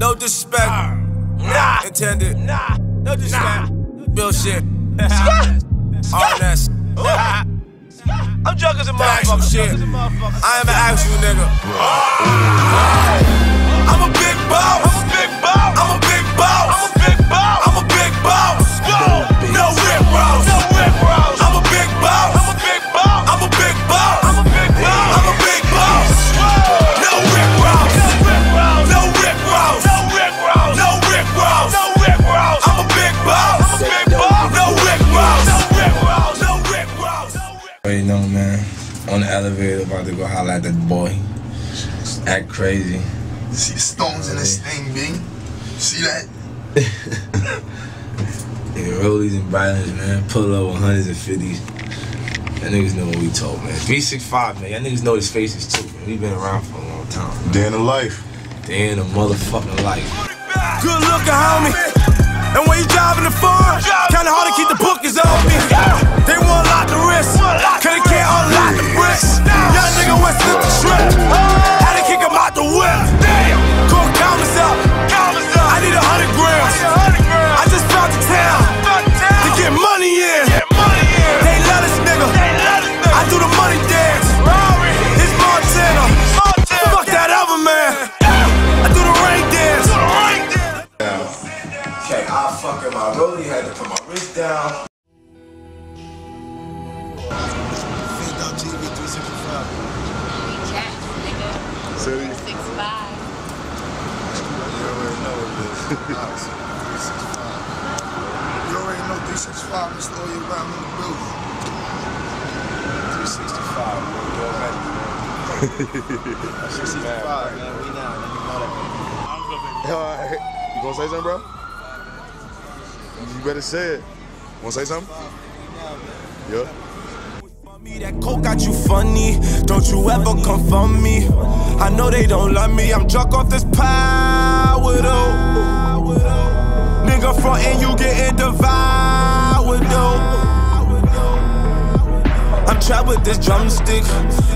No disrespect. Uh, nah. Intended. Nah. No disrespect. Bill shit. All that I'm drunk as a motherfucker. shit. I am an actual nigga. I'm a big boss. I'm a big boss. Act crazy. See the stones in this thing, B. See that? Nigga, rollies and violence, man. Pull up on hundreds and fifties. That niggas know what we told, man. 365, man. Y'all niggas know his faces too, man. We been around for a long time. Man. Day in the life. They in a motherfucking life. Good looking, homie. And when you driving the farm, kinda hard to keep the bookings on me. They want lock the wrist, cause they can't unlock the bricks. Young nigga went to the trip. City. Six five. You already know it is. 365. You already know 365 is all year round in the building. 365, bro. You already, man. 65, man. We now, man. You know that. Alright. You gonna say something, bro? You better say it. Wanna say something? Yeah. Me, that coke got you funny. Don't you ever come for me. I know they don't love me. I'm drunk off this power, though. Nigga frontin', you getting devoured, though. I'm trapped with this drumstick.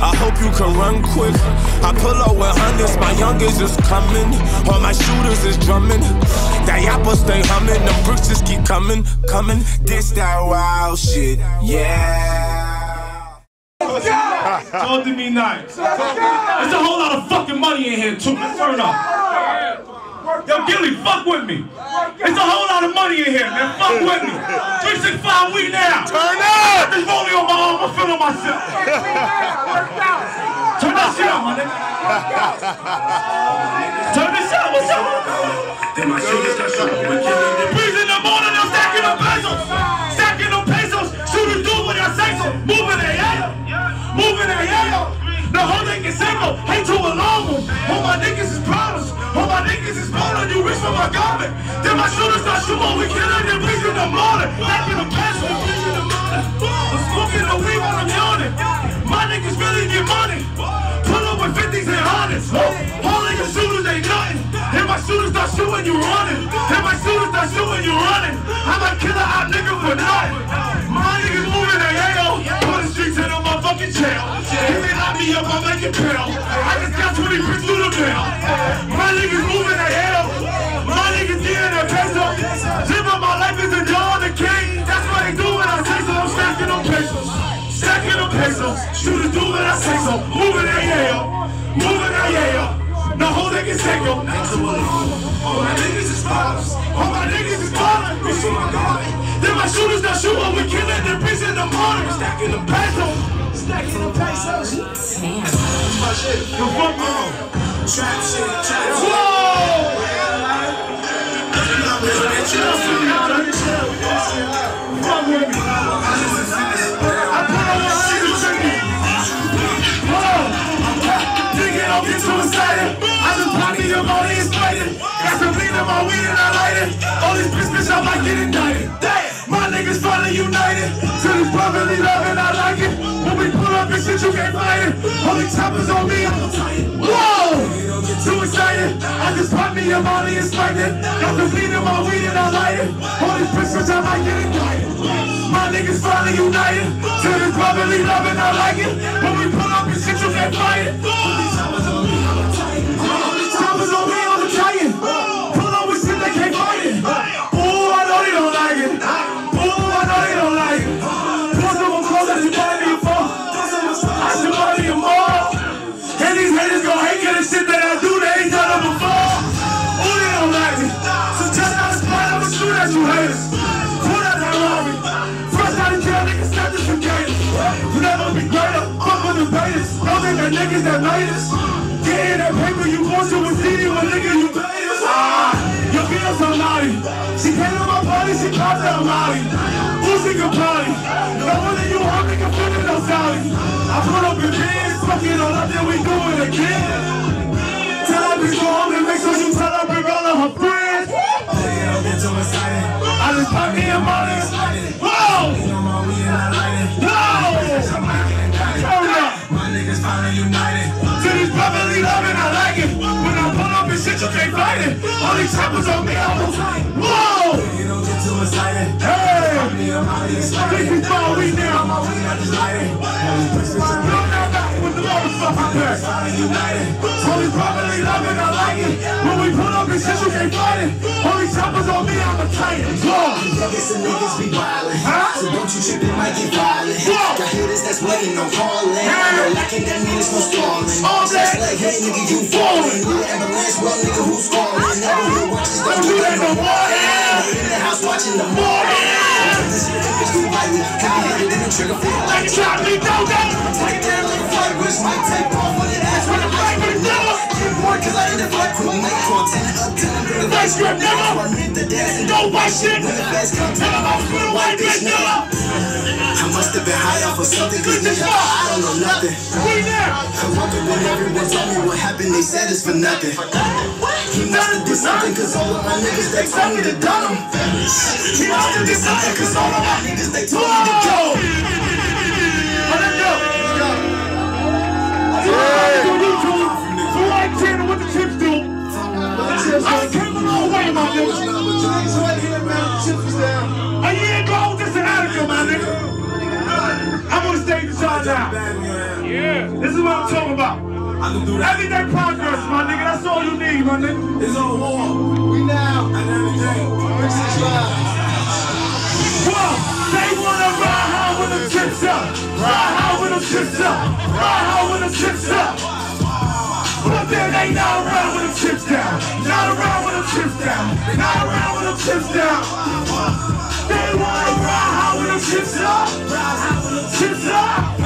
I hope you can run quick. I pull up with hundreds, my youngest is coming. All my shooters is drumming. That yapper stay humming. Them bricks just keep coming, coming. This that wild shit, yeah. Talk to me nice. There's a whole lot of fucking money in here too. Let's turn up. Yo, Gilly, fuck with me. There's a whole lot of money in here, man. Fuck with me. 365 we now. Turn up. This rolling on my arm, I'm feeling myself. Turn that shit up, my nigga. Turn this up, what's up? Then my shooters got shot. To alarm them. All my niggas is problems. All my niggas is balling. You reach for my garment. Then my shooters start shooting. We killing them. Breeze in the morning. Stacking them pesos. Breeze in the morning. I'm smoking the weed while I'm yawning. My niggas really get money. Pull up with 50s and hundreds. Of your shooters ain't nothing. And my shooters start shooting, you running. And my shooters start shooting, you running. I kill a hot nigga for nothing. Motherfucking jail. If they lock me up, I'll make it bail. I just got 20 bricks through the mail. My niggas moving their AO. My niggas getting their peso. Living my life as a John the King. That's what they do when I say so. I'm stacking them pesos. Stacking them pesos. Shooters do what I say so. Moving their AO. Moving their AO. No whole niggas take them. All my niggas is ballers. All my niggas is ballers. We shoot my garden. Then my shooters not shooting. We killing the bricks in the morning. Stacking the pesos. Stacking the pesos. That's my shit. Yo, fuck me. Trap shit. Trap shit. Whoa! I don't get in indicted. My niggas finally united. To this brotherly love and I choppers on me, Whoa! Too excited. I just pop me your body is fighting. Got the lean in my weed and I light it. All these bitch bitch, I might get indicted. My niggas finally united. To this brotherly love and I like it. When we pull up and shit, you can't fight it. Choppers on me, I'm a titan. Only choppers on me, I'm a titan. you want to receive a nigga you Ah, your girl so naughty. She came to my party, she popped out Molly. Pussy can party. No one that you want can feel it, no Saudi. I put up in bed, fucking all up, then we do it again. Tell her bitch go home and make sure you tell her all of her friends. I just pop me and money. Whoa! Whoa! Up. To this brotherly loving, I like it. When I pull up and shit, you can't fight it. All these choppers on me, I'm Whoa! Hey! This is all we now. No, no, no, with the motherfucking pack. All these brotherly loving, I like it. When we put up and shit, you can't fight it. These choppers on me, I'm a titan. Whoa! Niggas and niggas be. Huh? So don't you trip, it might get violent. Whoa. Got hitters that's waiting on calling. Yeah. No lacking, that means no stalling. All that. like, hey, nigga, you falling. You an ambulance, well, nigga, who's calling? Neighborhood watches, Don't don't do that no more. In the house watching the morning. This shit is too lightly. Heavy handed in the trigger finger Like like Charlie, no, no. Take it like a. Might take off when it ass When fight was done. Get bored cause I end up like quick night call. Up, ten up, bring the Nice grip, nigga. I hit the dance and No white shit. When the feds come, Tell them I was with a white bitch, nigga. I must have been high off of something, cause nigga. I don't know nothing. We there. I woke up when everyone told me what happened, they said it's for nothing. He must have did something, cause all of my niggas, they told me to done him. He must have did something, cause all of my niggas, they told me to go. Long way, my nigga. A year ago, this in Attica, my nigga. I'm on the stage with y'all now. Yeah. This is what I'm talking about. Everyday progress, my nigga. That's all you need, my nigga. It's on war. We now. And everything. Whoa, they wanna ride high with them chips up. Ride high with them chips up. Ride high with them chips up. But then they not around with them chips down. Not around with them chips down. Not around with them chips down. They wanna ride high with them chips up. Chips up.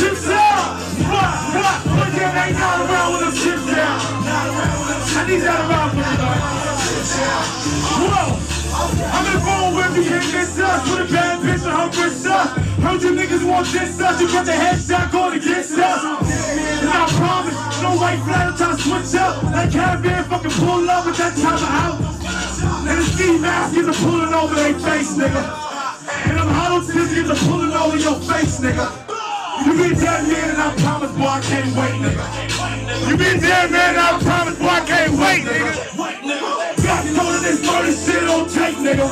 Chips up. What? What? But then they not around with them chips down. I need that around for me, this us, you got the headshot going against us. And I promise, no white flag trying to switch up. That Caribbean fucking pull up with that type out. And the ski mask is a pulling over their face, nigga. And them hollow tips is a pulling over your face, nigga. You be dead man and I promise, boy, I can't wait, nigga. You be dead man and I promise, boy, I can't wait, nigga. Told this murder shit on tape, nigga.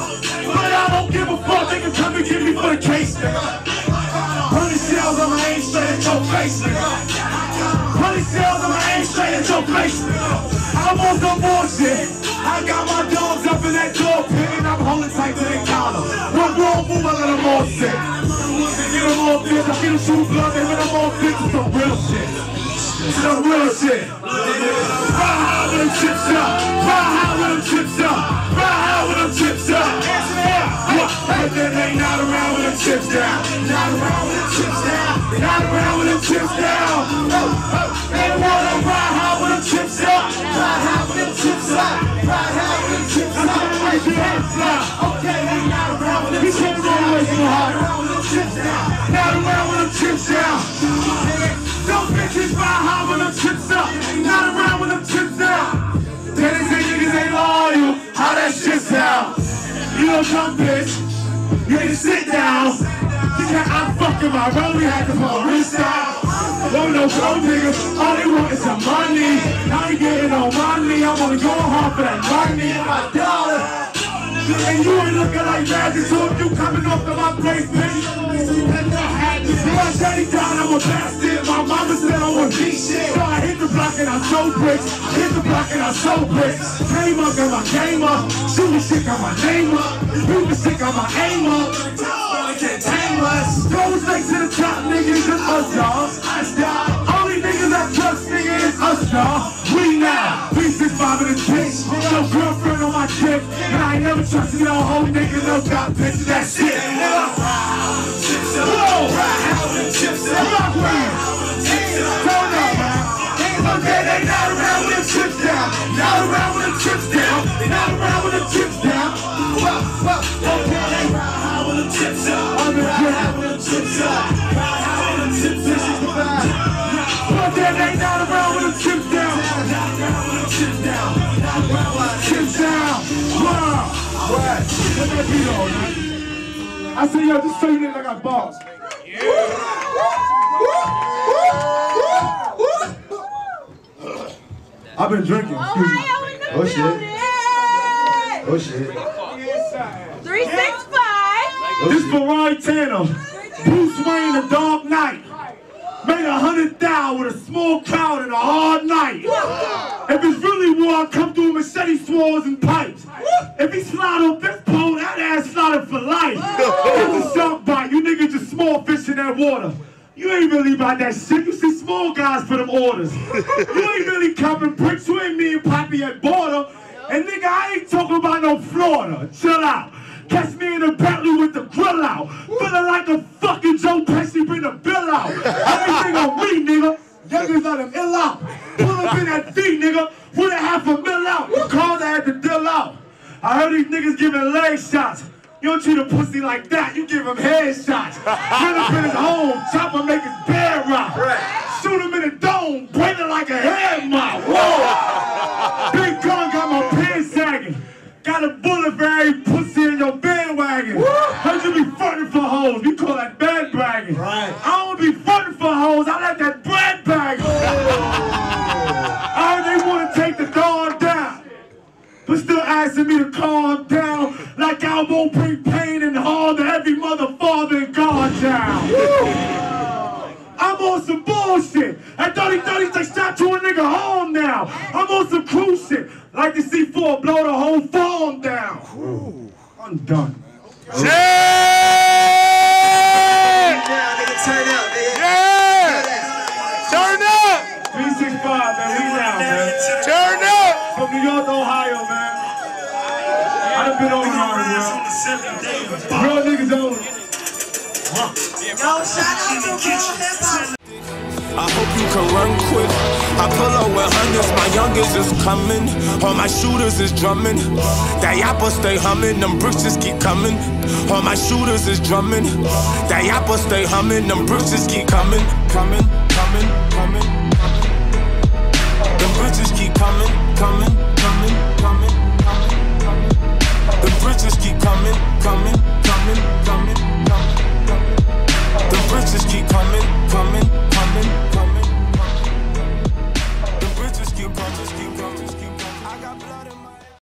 But I don't give a fuck, nigga. Come and get me for the case, nigga. Shells on my aim straight at your face, nigga. Honey on my aim straight at your face. I'm on some bullshit. I got my dogs up in that dog pit and I'm holding tight to their collar. One wrong move, I let them all sit. Get them all bitch, I get them shoot blood, they them all bitch. It's some real shit. It's some real shit. Chips down. They wanna ride high with them chips up. Ride high with them chips up. Ride high with them chips up. Okay, they not around with them chips down. Not around with them chips down. Not around with them chips down. Them bitches ride high with them chips up. Not around with them chips down. Then they say niggas ain't loyal. How that shit sound? You know some bitch. You to sit down. I'm fucking my rollie hat to put a wrist down. Don't know some niggas, all they want is some money. I ain't getting no money, I'm only going hard for that money and my dollar. And you ain't looking like magic, so if you coming off to my place, bitch, have this. If I down, I'm a bastard. My mama said I want this shit. So I hit the block and I sold bricks. Hit the block and I sold bricks. Came up, got my game up. Shooting shit, got my name up. Moving shit, got my aim up. Nobody can tame us. Go straight to the be though, man. I said, yo, just so you niggas I got balls. I've been drinking. Excuse me. Ohio in the Oh, shit. building. Oh shit. 365. This Ferrari Tanna. Bruce Wayne, The Dark Knight. Made a hundred thou with a small crowd and a hard night. If it's really war, I come through with machete swords and pipes. If he slide on this pole, that ass slotted for life. It's a shark bite. You niggas just small fish in that water. You ain't really about that shit. You see small guys for them orders. You ain't really copping bricks. You ain't me and Poppy at border. And nigga, I ain't talking about no Florida. Chill out. Catch me in a Bentley with the grill out. Feeling like a fucking Joe Pesci, bring the bill out. Everything on me, nigga. Youngers let him ill out. Pull up in that feet, nigga. With a half a mil out. You I had to deal out. I heard these niggas giving leg shots. You don't treat a pussy like that. You give him head shots. Run up in his home, chop him, make his bed rock. Shoot him in the dome, break it like a head mop. Whoa! Big gun got my pants sagging. Got a bullet for every pussy in your bandwagon. Heard you be frontin' for hoes. We call that bad bragging. Right. I don't be frontin' for hoes. I let that bread bag. Oh. I heard they wanna take the dog down. But still asking me to calm down. Like I won't bring pain and harm to every mother, father, and God down. I'm on some bullshit. At 30 30, they shot to a nigga home now. I'm on some cruise shit. Like the C4 blow the whole farm down. I'm done. Yeah. Turn 365, man. We now, man. Turn up! From New York to Ohio, man. I done been over here, man. Real niggas only. I hope you can run quick. I pull up with hundreds, my youngest is coming. All my shooters is drumming. That yapper stay humming, them bricks just keep coming. All my shooters is drumming. That yapper stay humming, them bricks just keep coming, coming, coming, coming. Bridges keep coming, coming, coming, coming, coming, coming. The bridges keep coming, coming, coming, coming, coming, coming. The bridges keep coming, coming.